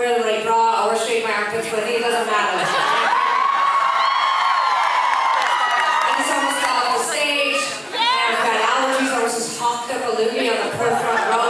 wear the right bra or straighten my armpits with it, it doesn't matter. and this almost got off the stage, and I've got allergies, I was just hopped up a loony on the poor front row.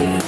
you.